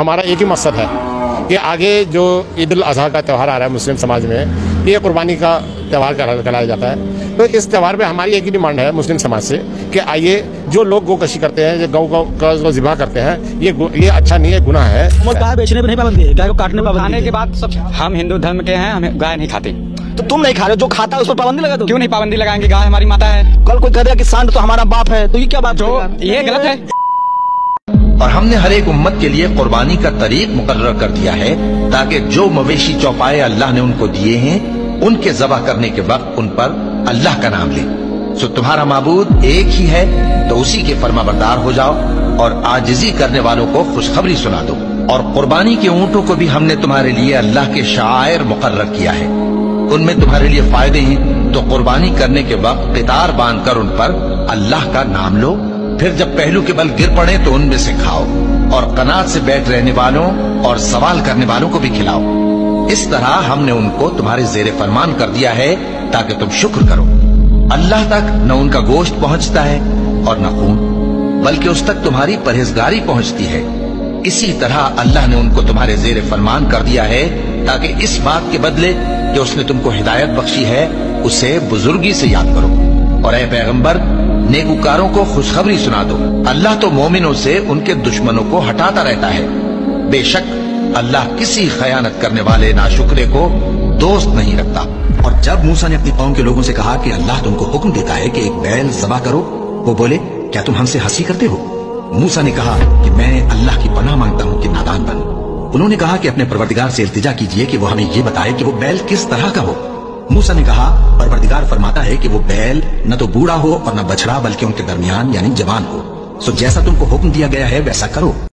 हमारा एक ही मकसद है कि आगे जो ईद उल अजहा का त्यौहार आ रहा है मुस्लिम समाज में ये कुर्बानी का त्यौहार कराया जाता है। तो इस त्यौहार पे हमारी एक ही डिमांड है मुस्लिम समाज से कि आइए जो लोग गोकशी करते हैं जो गौ गौ को जिबा करते हैं ये ये अच्छा नहीं है गुनाह है। गाय बेचने पर नहीं पाबंदी है? गाय को काटने पर खाने के बाद सब हम हिंदू धर्म के हैं हमें गाय नहीं खाते। तो तुम नहीं खा रहे हो? जो खाता है उस पर पाबंदी लगा दो। क्यों नहीं पाबंदी लगाएँगे? गाय हमारी माता है। कल कोई कह दिया कि सांड तो हमारा बाप है तो ये क्या बात जो है? ये गलत है। और हमने हर एक उम्मत के लिए कुर्बानी का तरीक मुकर्र कर दिया है, ताकि जो मवेशी चौपाए अल्लाह ने उनको दिए हैं, उनके जबा करने के वक्त उन पर अल्लाह का नाम ले। सो तुम्हारा मबूद एक ही है तो उसी के फर्मा बरदार हो जाओ और आजिजी करने वालों को खुशखबरी सुना दो। और कुर्बानी के ऊंटों को भी हमने तुम्हारे लिए अल्लाह के शायर मुकर्र किया है। उनमें तुम्हारे लिए फ़ायदे हैं तो कुर्बानी करने के वक्त कितार बाँध कर उन पर अल्लाह का नाम लो। फिर जब पहलू के बल गिर पड़े तो उनमें से खाओ और कनात से बैठ रहने वालों और सवाल करने वालों को भी खिलाओ। इस तरह हमने उनको तुम्हारे जेर फरमान कर दिया है ताकि तुम शुक्र करो। अल्लाह तक न उनका गोश्त पहुँचता है और न खून, बल्कि उस तक तुम्हारी परहेजगारी पहुँचती है। इसी तरह अल्लाह ने उनको तुम्हारे जेर फरमान कर दिया है ताकि इस बात के बदले कि उसने तुमको हिदायत बख्शी है, उसे बुजुर्गी से याद करो। और ए पैगंबर नेकुकारों को खुशखबरी सुना दो। अल्लाह तो मोमिनों से उनके दुश्मनों को हटाता रहता है। बेशक अल्लाह किसी खयानत करने वाले नाशुक्रे को दोस्त नहीं रखता। और जब मूसा ने अपनी कौम के लोगों से कहा कि अल्लाह तुमको हुक्म देता है कि एक बैल जबा करो, वो बोले, क्या तुम हमसे हँसी करते हो? मूसा ने कहा कि मैं अल्लाह की पनाह माँगता हूँ कि नादान बन। उन्होंने कहा कि अपने परवरदिगार से इल्तिजा कीजिए कि वो हमें ये बताए कि वो बैल किस तरह का हो। मूसा ने कहा, परवरदिगार फरमाता है कि वो बैल न तो बूढ़ा हो और न बछड़ा, बल्कि उनके दरमियान, यानी जवान हो। सो जैसा तुमको हुक्म दिया गया है, वैसा करो।